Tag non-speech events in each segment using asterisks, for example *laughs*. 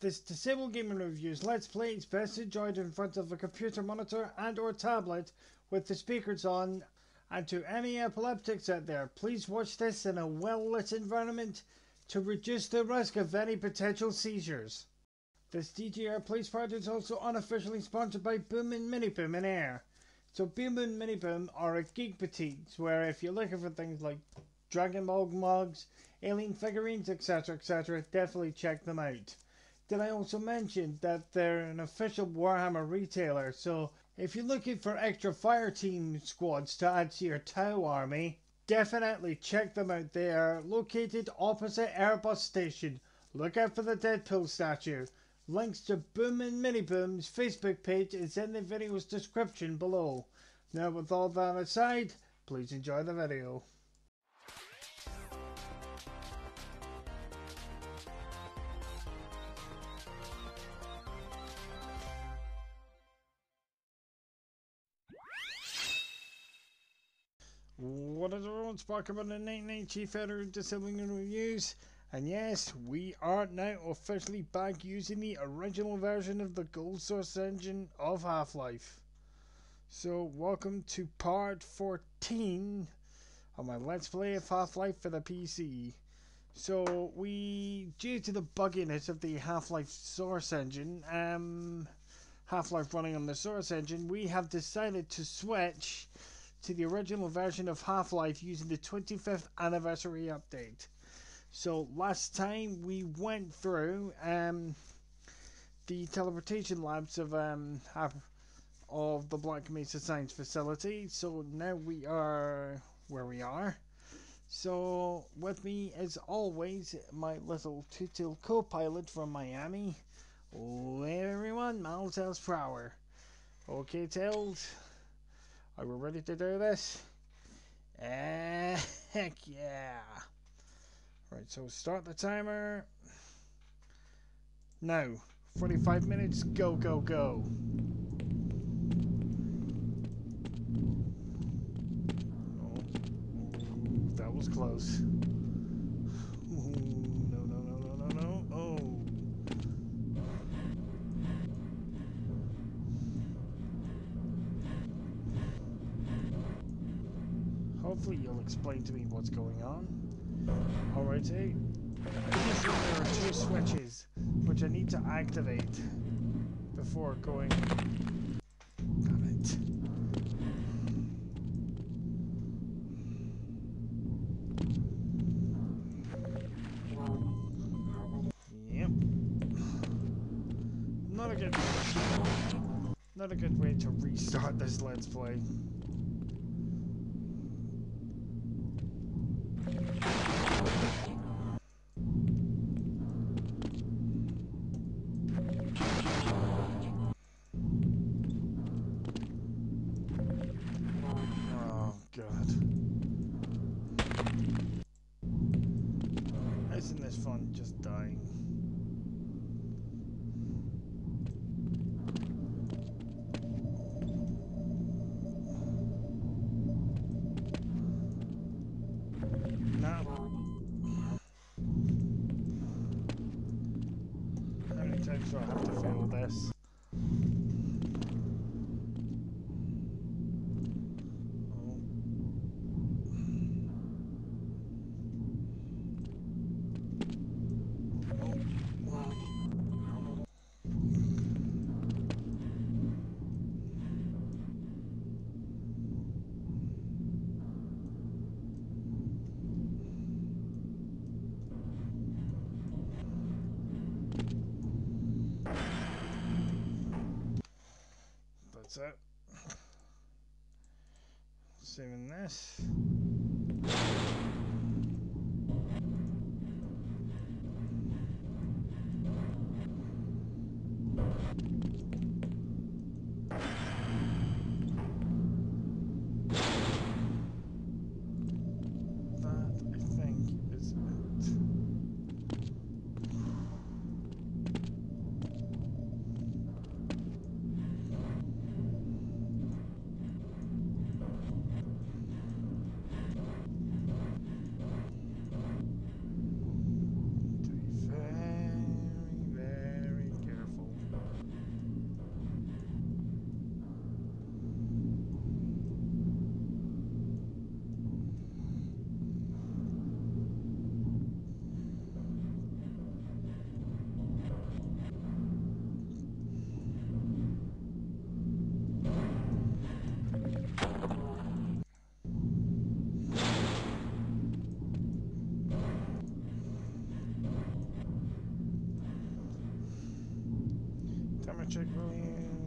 This Disabled Gaming Reviews Let's Play is best enjoyed in front of a computer monitor and or tablet with the speakers on. And to any epileptics out there, please watch this in a well-lit environment to reduce the risk of any potential seizures. This DGR Plays part is also unofficially sponsored by Boom and Mini Boom in Air. So Boom and Mini Boom are a geek boutique where if you're looking for things like Dragon Ball mugs, alien figurines, etc., etc., definitely check them out. Did I also mention that they're an official Warhammer retailer? So if you're looking for extra fire team squads to add to your Tau army, definitely check them out. They are located opposite Airbus Station. Look out for the Deadpool statue. Links to Boom and Mini Boom's Facebook page is in the video's description below. Now with all that aside, please enjoy the video. Talking about the 99 Chief Editor Disabling Reviews? And yes, we are now officially back using the original version of the Gold Source engine of Half-Life. So welcome to part 14 of my Let's Play of Half-Life for the PC. So we, due to the bugginess of the Half-Life Source engine, um, Half-Life running on the Source engine, we have decided to switch to the original version of Half-Life using the 25th anniversary update. So last time we went through um, the teleportation labs of um, of the Black Mesa Science Facility. So now we are where we are. So with me, as always, my little two-tail co-pilot from Miami. Oh, everyone, Miles Tails Prower. Okay, Tails. Are we ready to do this? Uh, *laughs* heck yeah. Right, so start the timer. Now, 45 minutes, go, go, go. Oh, that was close. Explain to me what's going on. Alrighty. there are two switches which I need to activate before going... Damn it. Yep. Not a good... Not a good way to restart this Let's Play. It. Saving this.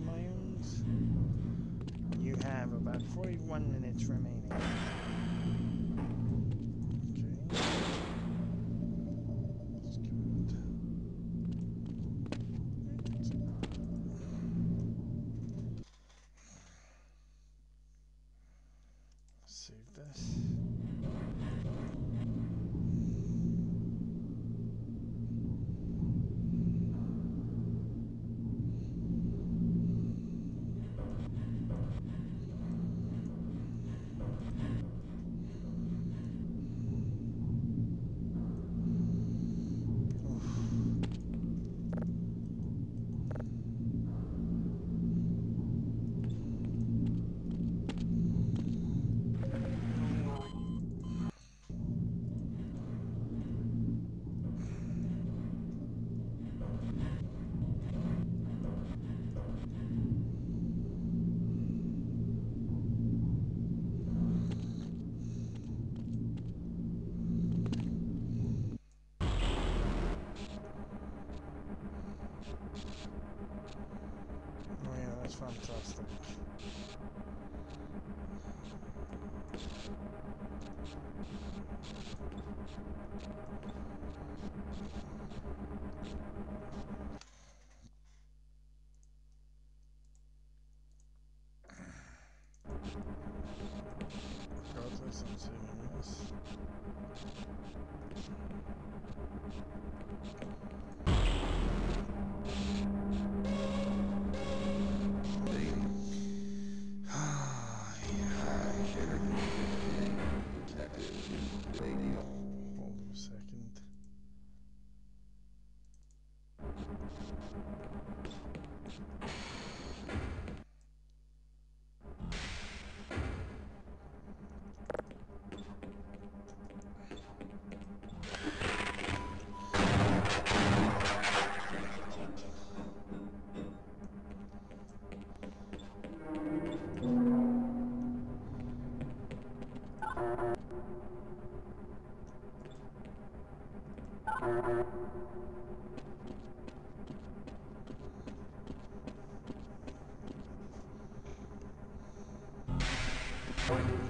Mounds. You have about 41 minutes remaining.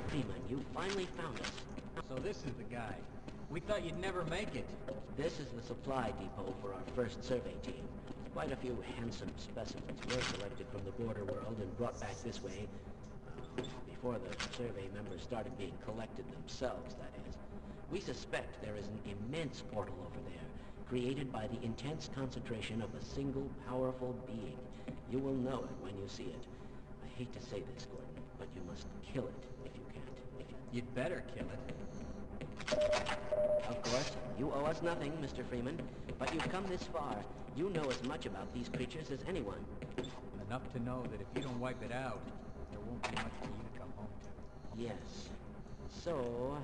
Freeman, you finally found us. So this is the guy. We thought you'd never make it. This is the supply depot for our first survey team. Quite a few handsome specimens were selected from the border world and brought back this way. uh, before the survey members started being collected themselves, that is. We suspect there is an immense portal over there, created by the intense concentration of a single powerful being. You will know it when you see it. I hate to say this, Gordon, but you must kill it if you can't. If you You'd better kill it. Of course, you owe us nothing, Mr. Freeman. But you've come this far. You know as much about these creatures as anyone. Enough to know that if you don't wipe it out, there won't be much for you to come home to. Yes. So,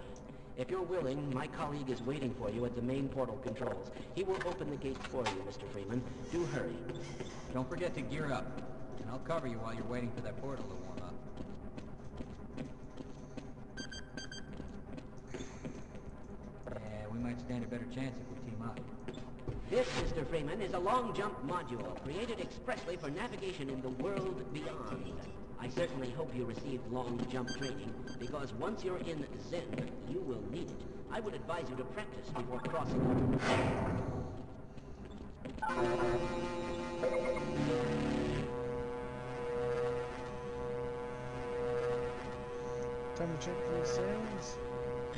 if you're willing, my colleague is waiting for you at the main portal controls. He will open the gates for you, Mr. Freeman. Do hurry. Don't forget to gear up. And I'll cover you while you're waiting for that portal to warm up. Yeah, we might stand a better chance if we team up. This, Mr. Freeman, is a long jump module created expressly for navigation in the world beyond. I certainly hope you received long jump training, because once you're in Xen, you will need it. I would advise you to practice before crossing. Time to check these sounds.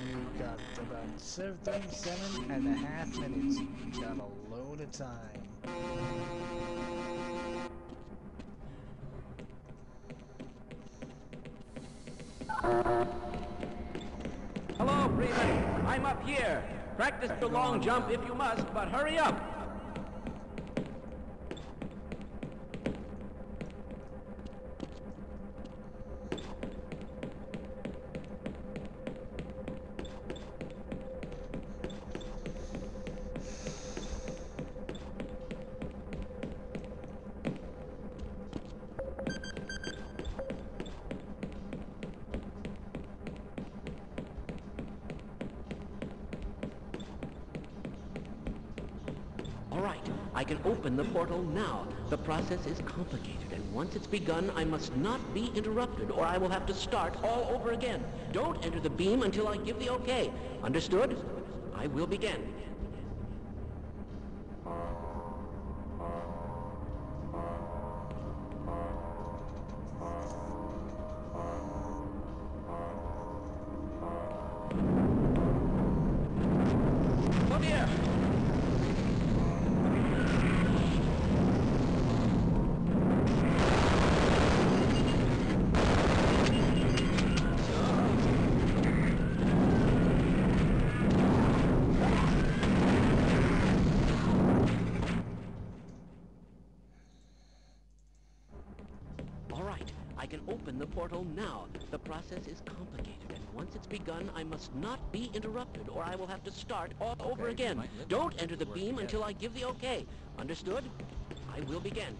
You got about seven, 37 and a half minutes. You got a load of time. Hello, Freeman. I'm up here. Practice the long jump if you must, but hurry up. Process is complicated, and once it's begun, I must not be interrupted, or I will have to start all over again. Don't enter the beam until I give the okay. Understood? I will begin. Portal now. The process is complicated, and once it's begun, I must not be interrupted, or I will have to start all over Okay, again. Don't enter the enough to work beam together. until I give the okay. Understood? I will begin.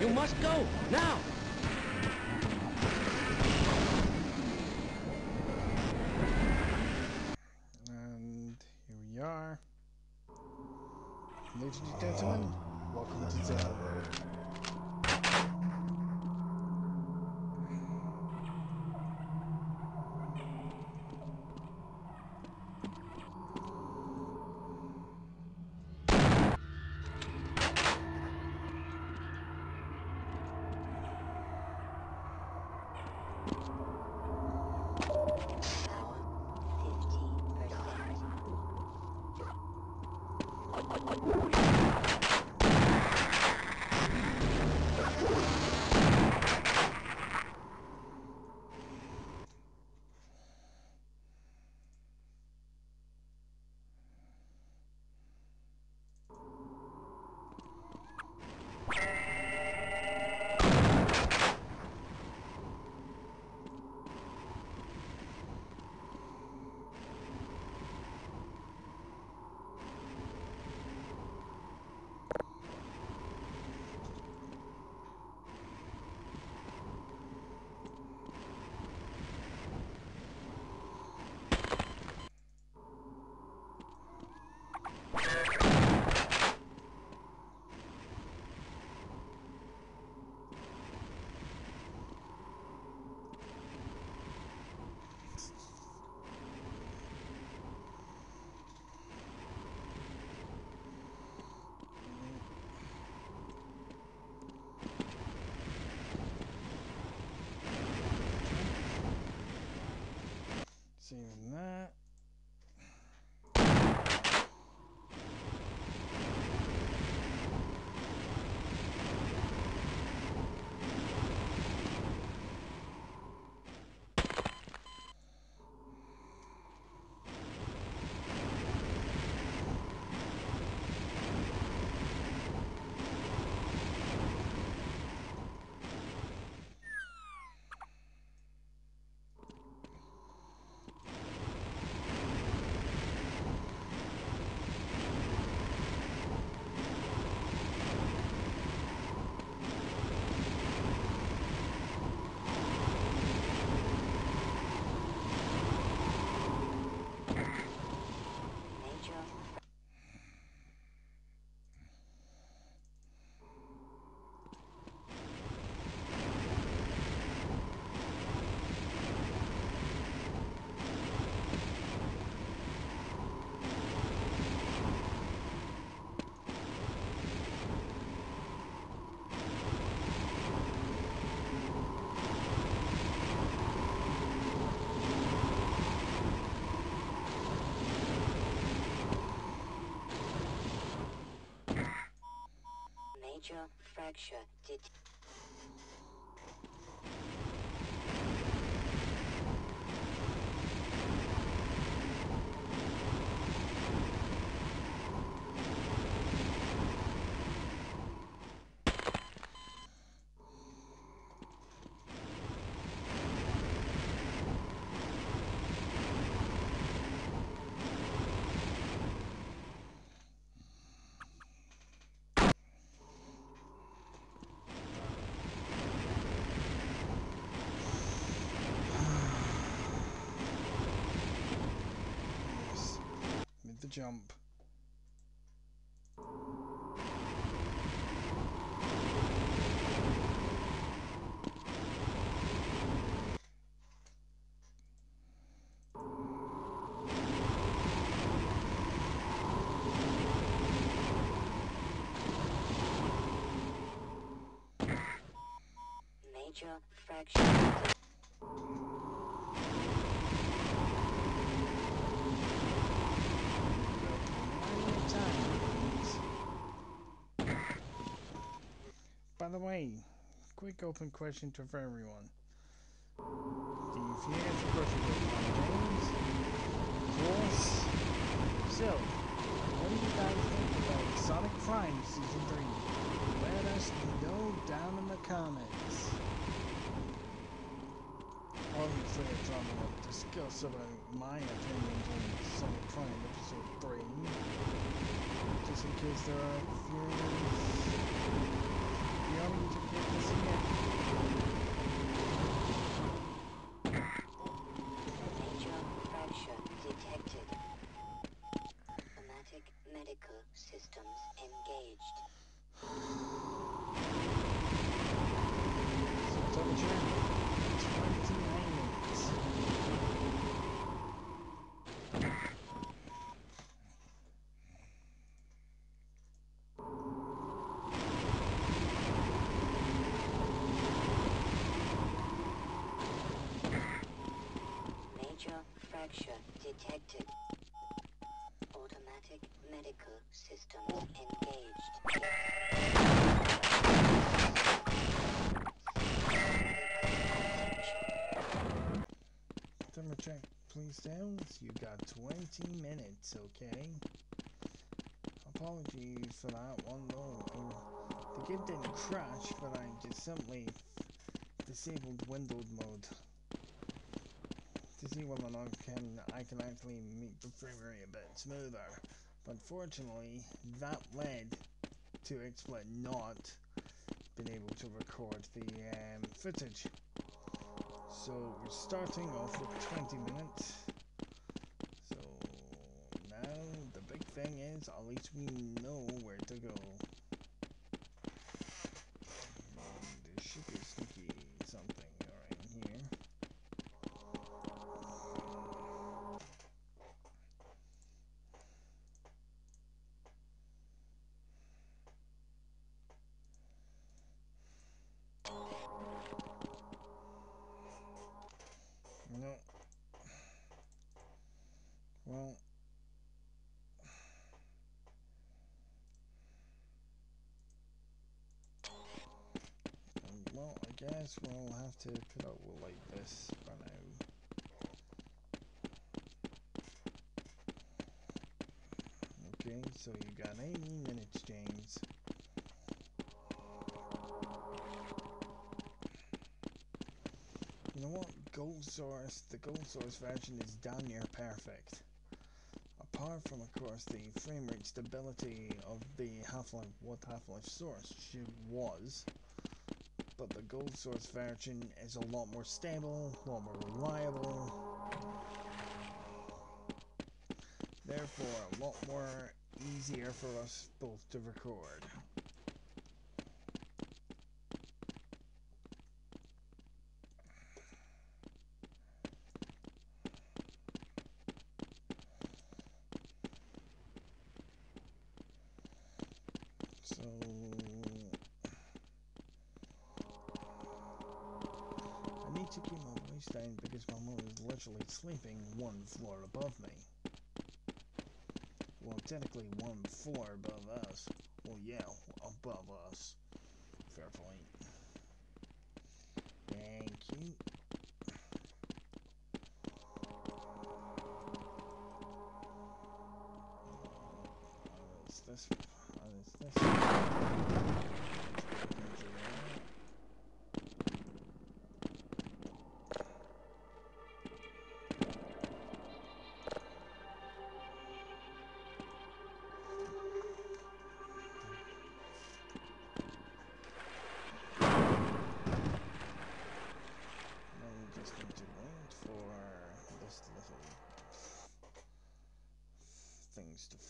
You must go now. And here we are. Ladies and gentlemen, welcome to Zelda. Power fifty percent. Seeing that. Fracture det- Yes. Made the jump. major fracture det- Plenty of time. By the way, quick open question to for everyone. Do you feel do James? Of course. So, what do you guys think about Sonic Prime Season 3? Let us know down in the comments. Obviously, it's on to discuss about my opinions on Sonic Prime Episode 3. Just in case there are beyond to get to see it. major fracture detected. Automatic medical systems engaged. So temperature, 29 minutes. Fracture detected. Automatic medical systems engaged. Temperature, please down. You got 20 minutes, okay? Apologies for that one. Uh, the game didn't crash, but I just simply disabled windowed mode see or not can I can actually make the frame rate a bit smoother. But unfortunately, that led to XSplit not being able to record the um, footage. So we're starting off with 20 minutes. So now the big thing is at least we know where to go. Guess we'll have to put up with like this for now. Okay, so you got 18 minutes, James. You know what? Gold Source, the Gold Source version is damn near perfect. Apart from, of course, the frame rate stability of the Half-Life, what Half-Life Source she was, but the Gold Source version is a lot more stable, a lot more reliable. Therefore, a lot more easier for us both to record. So Keep my down because my mom is literally sleeping one floor above me. Well, technically one floor above us. Well, yeah, above us. fair point. Thank you. Uh, it's this.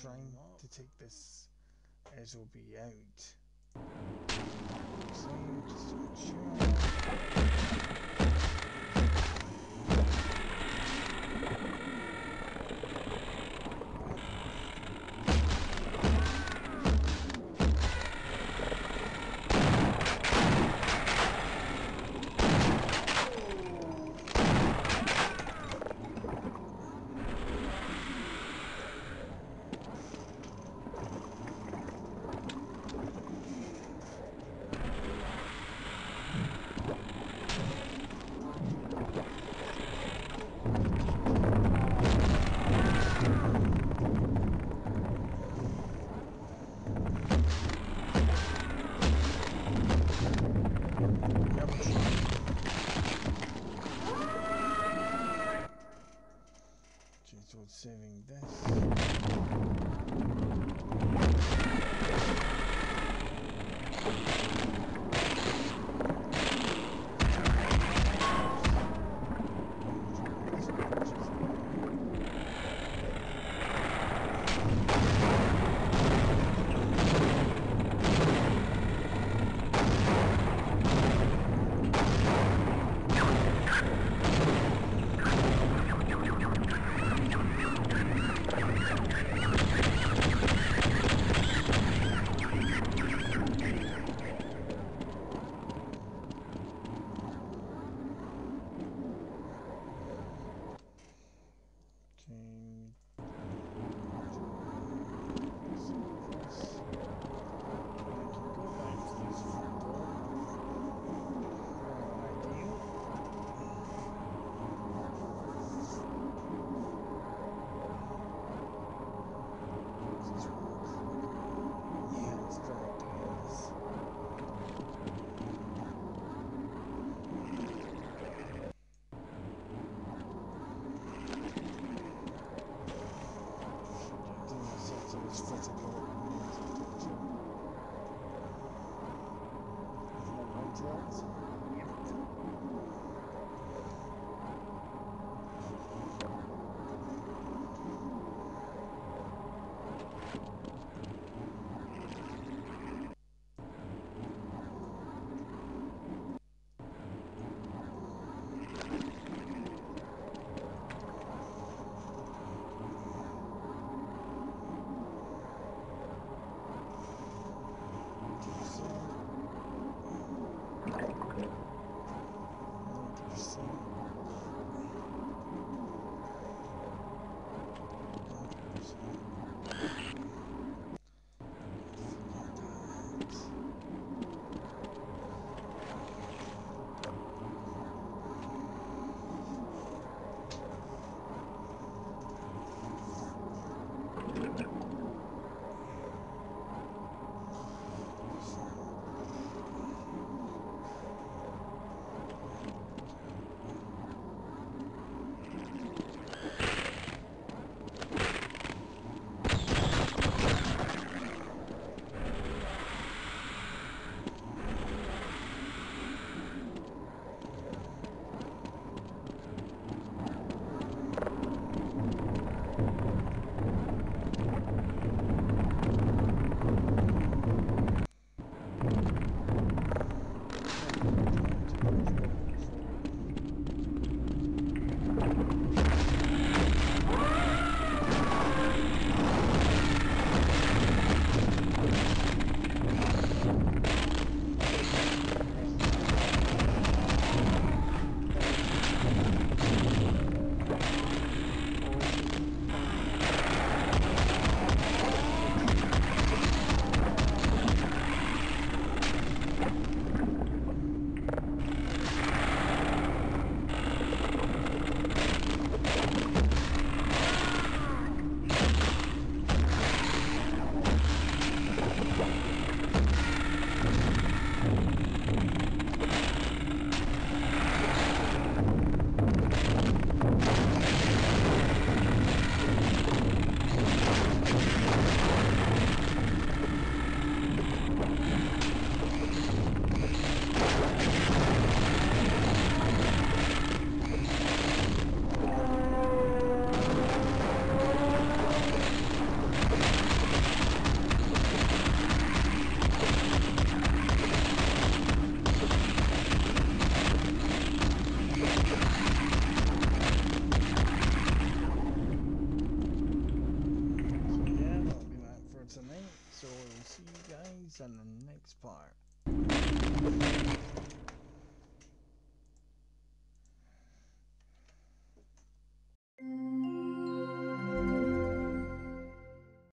trying to take this as will be out.